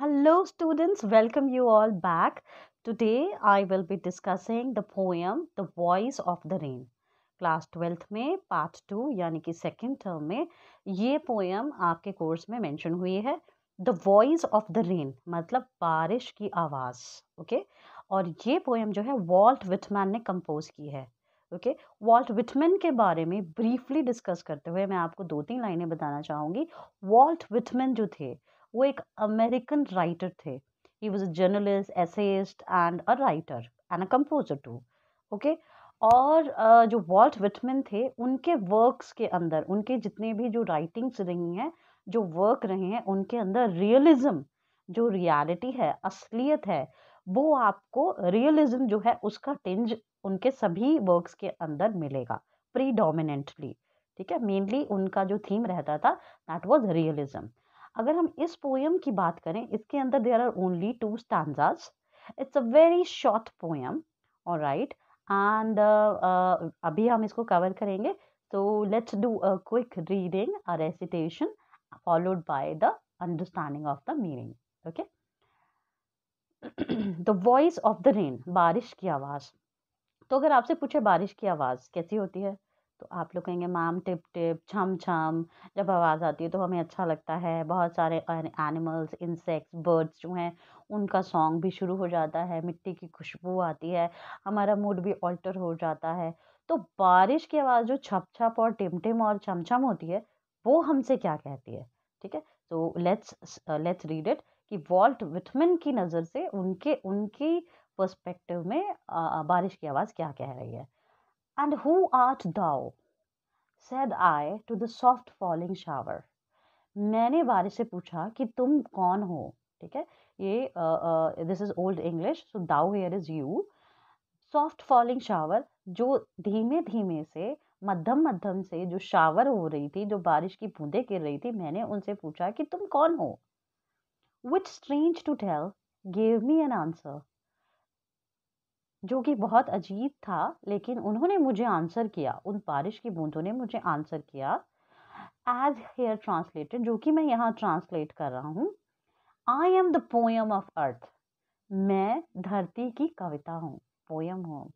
Hello, students. Welcome you all back. Today I will be discussing the poem The Voice of the Rain. Class twelfth में part two यानी कि second term में ये poem आपके course में mention हुई है the voice of the rain मतलब बारिश की आवाज़ ओके? और ये पोएम जो है वॉल्ट विटमैन ने कंपोज की है ओके वॉल्ट विटमैन के बारे में ब्रीफली डिस्कस करते हुए मैं आपको दो तीन लाइनें बताना चाहूँगी वॉल्ट विटमैन जो थे वो एक अमेरिकन राइटर थे। He was a journalist essayist and a writer and a composer too okay और जो वॉल्ट विटमैन थे, उनके वर्क्स के अंदर, उनके जितने भी जो राइटिंग्स रही हैं, जो वर्क रहे हैं, उनके अंदर रियलिज्म जो रियलिटी है, असलियत है, वो आपको रियलिज्म जो है, उसका टिंज उनके सभी वर्क्स के अंदर मिलेगा प्रीडोमिनेंटली ठीक है? मेनली उनका जो थीम रहता था दैट वाज रियलिज्म अगर हम इस पोएम की बात करें, इसके अंदर there are only two stanzas it's a very short poem और राइट एंड अभी हम इसको कवर करेंगे. तो let's do a quick reading a recitation followed by the understanding of the meaning okay the voice of the rain बारिश की आवाज़. तो अगर आपसे पूछे बारिश की आवाज़ कैसी होती है? तो आप लोग कहेंगे माम टिप टिप छम छम जब आवाज़ आती है तो हमें अच्छा लगता है। बहुत सारे एनिमल्स इंसेक्ट्स बर्ड्स जो हैं उनका सॉन्ग भी शुरू हो जाता है मिट्टी की खुशबू आती है हमारा मूड भी ऑल्टर हो जाता है। तो बारिश की आवाज़ जो छप छप और टिम टिम और छम छम होती है वो हमसे क्या कहती है? ठीक है? तो लेट्स लेट्स रीड इट कि वॉल्ट विटमिन की नज़र से उनके उनकी पर्सपेक्टिव में आ, बारिश की आवाज़ क्या कह रही है? And who art thou? said I to the soft falling shower. मैंने बारिश से पूछा कि तुम कौन हो? ठीक है? ये this is old English so thou here is you soft falling shower जो धीमे धीमे से, मध्यम मध्यम से जो शावर हो रही थी, जो बारिश की बूंदे गिर रही थी, मैंने उनसे पूछा कि तुम कौन हो? Which strange to tell gave me an answer जो कि बहुत अजीब था, लेकिन उन्होंने मुझे आंसर किया। उन बारिश की बूंदों ने मुझे आंसर किया एज हेयर ट्रांसलेटेड जो कि मैं यहाँ ट्रांसलेट कर रहा हूँ। I am the poem of earth मैं धरती की कविता हूँ पोएम हूँ।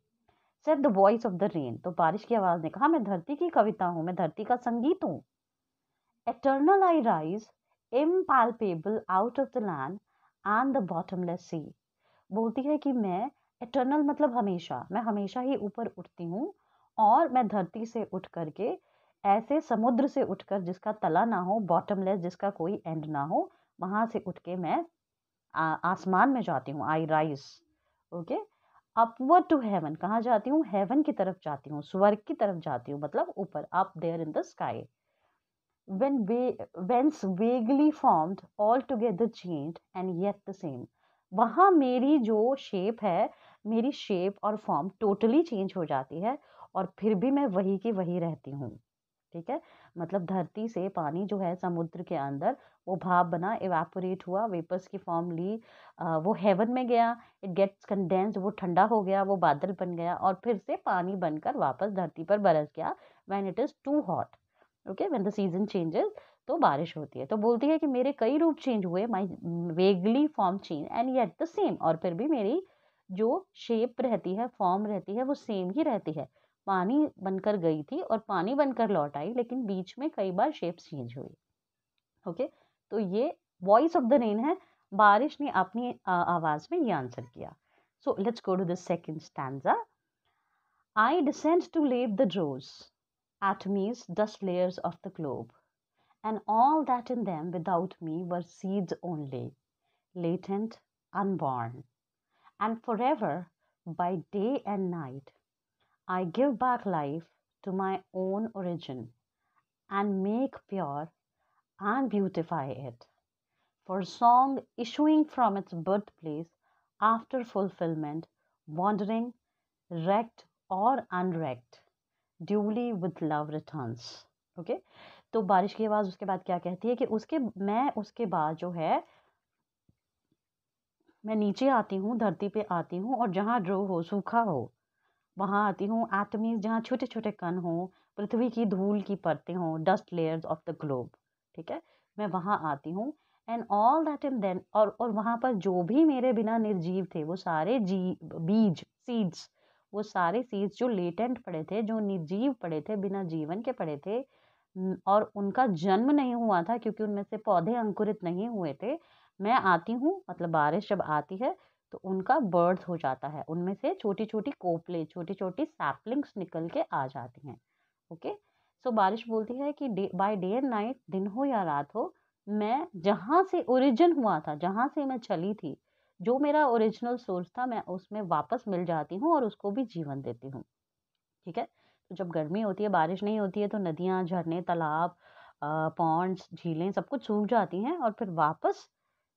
Said the voice of the rain तो बारिश की आवाज़ ने कहा, मैं धरती की कविता हूँ, मैं धरती का संगीत हूँ। Eternal I rise impalpable out of the land and the bottomless sea बोलती है कि मैं इटर्नल मतलब हमेशा। मैं हमेशा ही ऊपर उठती हूँ और मैं धरती से उठ करके ऐसे समुद्र से उठकर जिसका तला ना हो बॉटमलेस जिसका कोई एंड ना हो वहाँ से उठ के मैं आ, आसमान में जाती हूँ I rise okay upward to heaven कहाँ जाती हूँ? हेवन की तरफ़ जाती हूँ स्वर्ग की तरफ़ जाती हूँ मतलब ऊपर up there in the sky we whence vaguely formed all together changed and yet the same. वहाँ मेरी जो शेप है मेरी शेप और फॉर्म टोटली चेंज हो जाती है और फिर भी मैं वही की वही रहती हूँ ठीक है? मतलब धरती से पानी जो है समुद्र के अंदर वो भाप बना इवेपोरेट हुआ वेपर्स की फॉर्म ली आ, वो हेवन में गया इट गेट्स कंडेंस वो ठंडा हो गया वो बादल बन गया और फिर से पानी बनकर वापस धरती पर बरस गया when it is too hot okay when the season changes तो बारिश होती है। तो बोलती है कि मेरे कई रूप चेंज हुए my vaguely form change and yet the same और फिर भी मेरी जो शेप रहती है फॉर्म रहती है वो सेम ही रहती है। पानी बनकर गई थी और पानी बनकर लौट आई लेकिन बीच में कई बार शेप चेंज हुई। ओके तो ये वॉइस ऑफ़ द रेन है। बारिश ने अपनी आवाज़ में ये आंसर किया। So let's go to the second stanza I descend to lave the drouths atomies, dust layers of the globe, and all that in them without me were seeds only, latent, unborn. and forever by day and night. I give back life to my own origin and make pure and beautify it. For song issuing from its birthplace after fulfillment, wandering, wrecked or unwrecked, duly with love returns. Okay? तो बारिश की आवाज़ उसके बाद क्या कहती है कि उसके, मैं उसके बाद जो है, मैं नीचे आती हूँ, धरती पे आती हूँ और जहाँ ड्रो हो, सूखा हो, वहाँ आती हूँ। एटमीज जहाँ छोटे छोटे कण हों, पृथ्वी की धूल की परतें हों dust layers of the globe ठीक है? मैं वहाँ आती हूँ and all that in then और और वहाँ पर जो भी मेरे बिना निर्जीव थे, वो सारे जी बीज सीड्स वो सारे सीड्स जो लेटेंट पड़े थे, जो निर्जीव पड़े थे, बिना जीवन के पड़े थे और उनका जन्म नहीं हुआ था क्योंकि उनमें से पौधे अंकुरित नहीं हुए थे। मैं आती हूँ मतलब बारिश जब आती है तो उनका बर्थ हो जाता है। उनमें से छोटी छोटी कोपले छोटी छोटी सैपलिंग्स निकल के आ जाती हैं, ओके? सो, बारिश बोलती है कि day, by day and night, दिन हो या रात हो, मैं जहाँ से ओरिजिन हुआ था, जहाँ से मैं चली थी, जो मेरा ओरिजिनल सोर्स था, मैं उसमें वापस मिल जाती हूँ और उसको भी जीवन देती हूँ, ठीक है? तो जब गर्मी होती है, बारिश नहीं होती है तो नदियाँ, झरने, तालाब पॉन्ड्स झीलें सब कुछ सूख जाती हैं और फिर वापस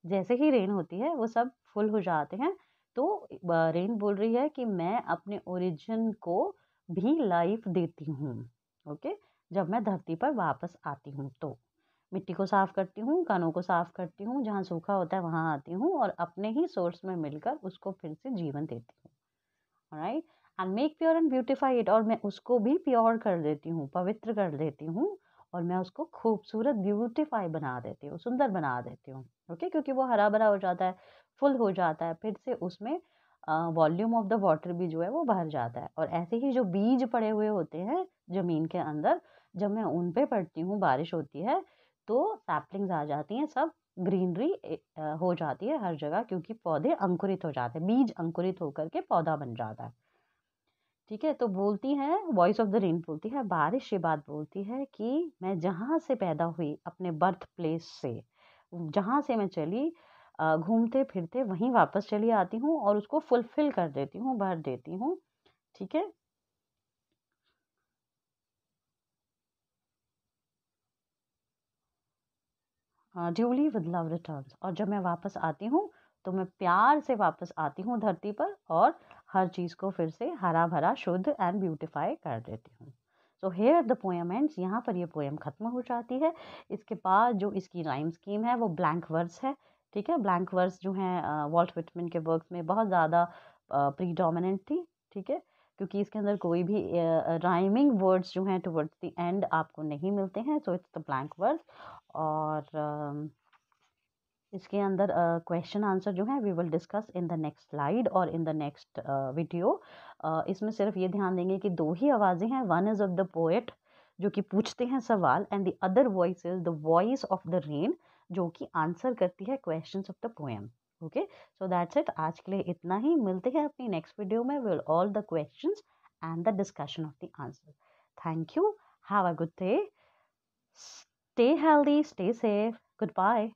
जैसे ही रेन होती है, वो सब फुल हो जाते हैं। तो रेन बोल रही है कि मैं अपने ओरिजिन को भी लाइफ देती हूँ ओके जब मैं धरती पर वापस आती हूँ तो। मिट्टी को साफ़ करती हूँ, कानों को साफ़ करती हूँ, जहाँ सूखा होता है, वहाँ आती हूँ और अपने ही सोर्स में मिलकर उसको फिर से जीवन देती हूँ। Right and make pure and beautify it और मैं उसको भी प्योर कर देती हूँ, पवित्र कर देती हूँ और मैं उसको खूबसूरत ब्यूटिफाई बना देती हूँ, सुंदर बना देती हूँ, ओके? क्योंकि वो हरा भरा हो जाता है, फुल हो जाता है, फिर से उसमें वॉल्यूम ऑफ़ द वाटर भी जो है वो भर जाता है और ऐसे ही जो बीज पड़े हुए होते हैं ज़मीन के अंदर, जब मैं उन पे पड़ती हूँ, बारिश होती है तो सैपलिंग्स आ जाती हैं, सब ग्रीनरी हो जाती है हर जगह क्योंकि पौधे अंकुरित हो जाते हैं, बीज अंकुरित होकर के पौधा बन जाता है। ठीक है? तो बोलती हैं वॉइस ऑफ़ द रेन बोलती है, बारिश ये बात बोलती है कि मैं जहाँ से पैदा हुई, अपने बर्थ प्लेस से, जहाँ से मैं चली घूमते फिरते वहीं वापस चली आती हूँ और उसको फुलफिल कर देती हूँ, भर देती हूँ, ठीक है? ड्यूली विद लव रिटर्न्स और जब मैं वापस आती हूँ तो मैं प्यार से वापस आती हूँ धरती पर और हर चीज़ को फिर से हरा भरा शुद्ध एंड ब्यूटिफाई कर देती हूँ। So here the poem ends यहाँ पर ये पोएम ख़त्म हो जाती है। इसके बाद जो इसकी राइम स्कीम है, वो ब्लैंक वर्ड्स है, ठीक है? ब्लैंक वर्ड्स जो हैं वॉल्ट विटमिन के वर्क्स में बहुत ज़्यादा प्रीडोमिनेंट थी, ठीक है? क्योंकि इसके अंदर कोई भी राइमिंग वर्ड्स जो हैं टुवर्ड्स द एंड आपको नहीं मिलते हैं so it's the blank words और इसके अंदर क्वेश्चन आंसर जो है we will discuss in the next slide और इन द नेक्स्ट वीडियो इसमें सिर्फ़ ये ध्यान देंगे कि दो ही आवाज़ें हैं. One is of the poet जो कि पूछते हैं सवाल and the other voice is the voice of the rain जो कि आंसर करती है question of the poem okay so that's it आज के लिए इतना ही. मिलते हैं अपनी नेक्स्ट वीडियो में will all the question and the discussion of the answer thank you have a good day stay healthy stay safe goodbye